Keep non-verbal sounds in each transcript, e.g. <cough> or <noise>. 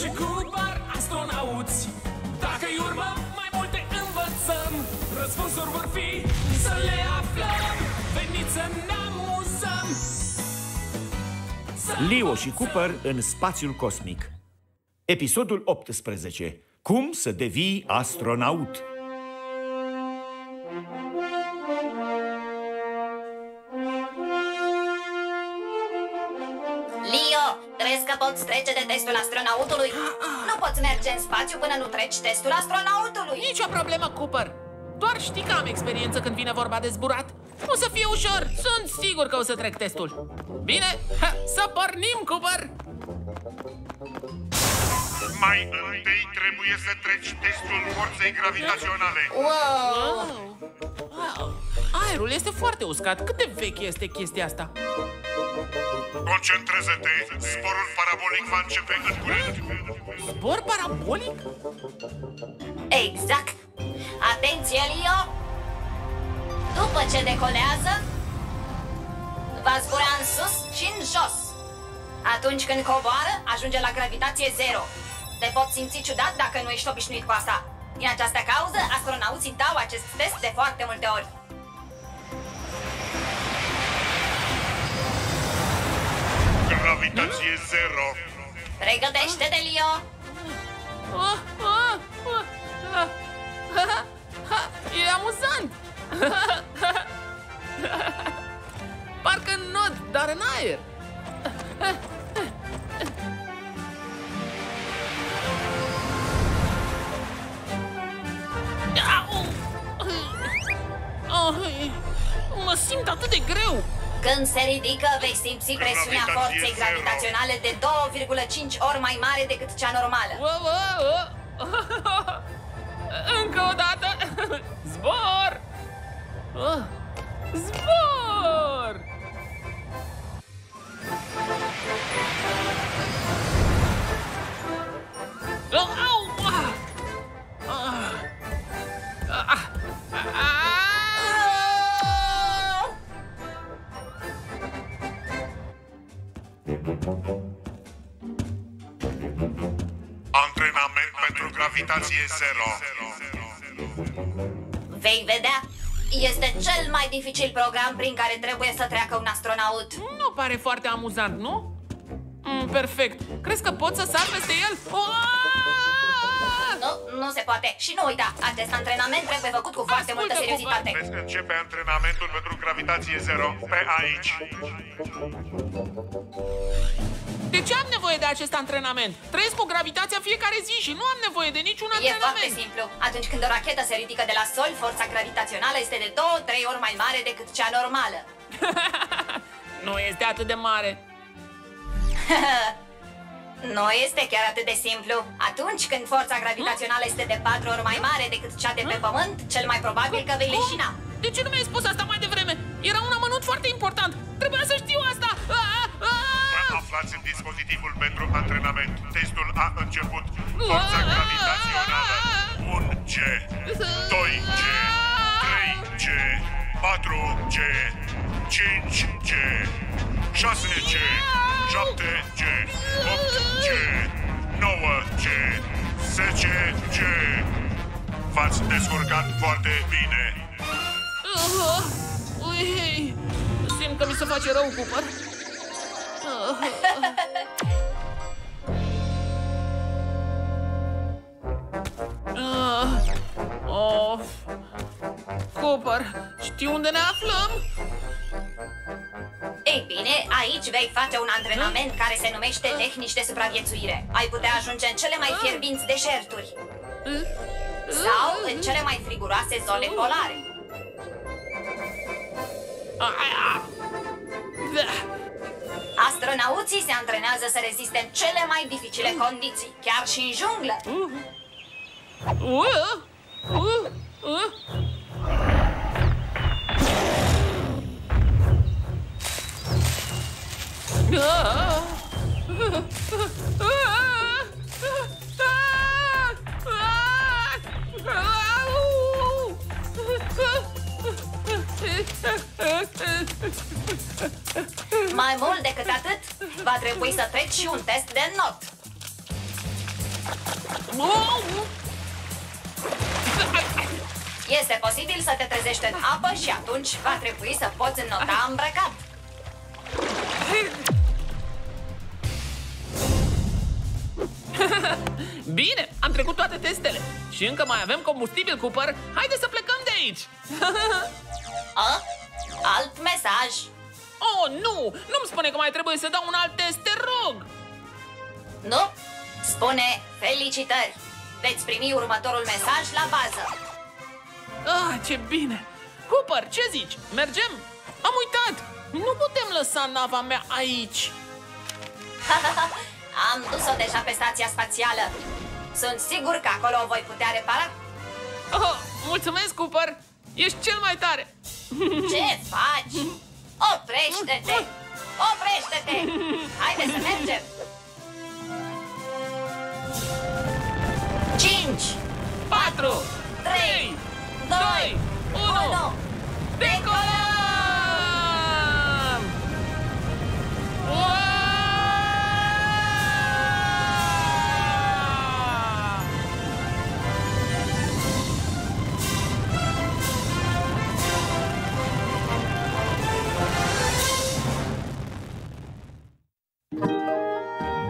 și Cooper, astronauți. Dacă-i urmăm, mai multe învățăm. Răspunsuri vor fi să le aflăm. Veniți să ne amuzăm. Leo și Cooper în spațiul cosmic. Episodul 18 Cum să devii astronaut crezi că poți trece de testul astronautului? Nu poți merge în spațiu până nu treci testul astronautului Nici o problemă, Cooper. Doar știi că am experiență când vine vorba de zburat. O să fie ușor. Sunt sigur că o să trec testul. Bine, ha, să pornim, Cooper! Mai întâi trebuie să treci testul forței gravitaționale. Wow! Wow. Aerul este foarte uscat. Cât de veche este chestia asta? Concentrează-te, zborul parabolic va începe în curând. Zbor parabolic? Exact! Atenție, Leo! După ce decolează, va zbura în sus și în jos. Atunci când coboară, ajunge la gravitație zero. Te poți simți ciudat dacă nu ești obișnuit cu asta. Din această cauză, astronauții dau acest test de foarte multe ori. Gravitație zero. Pregătește-te, Leo! Ah, ah, ah, ah, ah, ah, E amuzant! Parcă în nod, dar în aer. Au! Ah, Mă simt atât de greu! Când se ridică, vei simți presiunea Gravitație forței zero. gravitaționale de 2,5 ori mai mare decât cea normală. Wow, wow, wow. Încă o dată! <laughs> Zbor! Ah, Zbor! Au! Antrenament pentru gravitație zero. Vei vedea, este cel mai dificil program prin care trebuie să treacă un astronaut. Nu pare foarte amuzant, nu? Mm, perfect. Crezi că pot să sar peste el? Ah! Nu, nu se poate. Și nu uita, acest antrenament trebuie făcut cu foarte Ascultă, multă seriozitate. Veți începe antrenamentul pentru gravitație zero pe aici. De ce am nevoie de acest antrenament? Trăiesc cu gravitația fiecare zi și nu am nevoie de niciun E foarte antrenament. simplu. Atunci când o rachetă se ridică de la sol, forța gravitațională este de 2-3 ori mai mare decât cea normală. <laughs> nu este atât de mare. <laughs> Nu este chiar atât de simplu. Atunci când forța gravitațională este de 4 ori mai mare decât cea de pe Pământ, cel mai probabil că vei leșina. De ce nu mi-ai spus asta mai devreme? Era un amănunt foarte important. Trebuia să știu asta. Ah, ah! Aflați în dispozitivul pentru antrenament. Testul a început. Forța gravitațională 1G, 2G, 3G, 4G, 5G, 6G, 7G, 8G, 9G, 10G. V-ați descurcat foarte bine. Ah, Ui, simt că mi se face rău, Cooper. Ah. Ah, Of. Cooper, știi unde ne aflăm? Ei bine, aici vei face un antrenament care se numește tehnici de supraviețuire. Ai putea ajunge în cele mai fierbinți deșerturi sau în cele mai friguroase zone polare. Ah, ah. Da. Astronauții se antrenează să reziste în cele mai dificile condiții, chiar și în junglă. Uh, uh, uh. Ah. Mai mult decât atât, va trebui să treci și un test de not. Este posibil să te trezești în apă și atunci va trebui să poți înnota îmbrăcat. <laughs> Bine, am trecut toate testele Și încă mai avem combustibil, Cooper Haide să plecăm de aici <laughs> A? Alt mesaj. Oh, nu! Nu-mi spune că mai trebuie să dau un alt test, te rog Nu? Spune felicitări. Veți primi următorul mesaj la bază. Ah, ce bine! Cooper, ce zici? Mergem? Am uitat! Nu putem lăsa nava mea aici <laughs> Am dus-o deja pe stația spațială. Sunt sigur că acolo o voi putea repara. oh, Mulțumesc, Cooper! Ești cel mai tare! Ce faci? Oprește-te! <laughs> Oprește-te! Haide să mergem!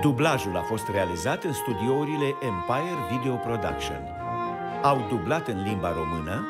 Dublajul a fost realizat în studiourile Empire Video Production. Au dublat în limba română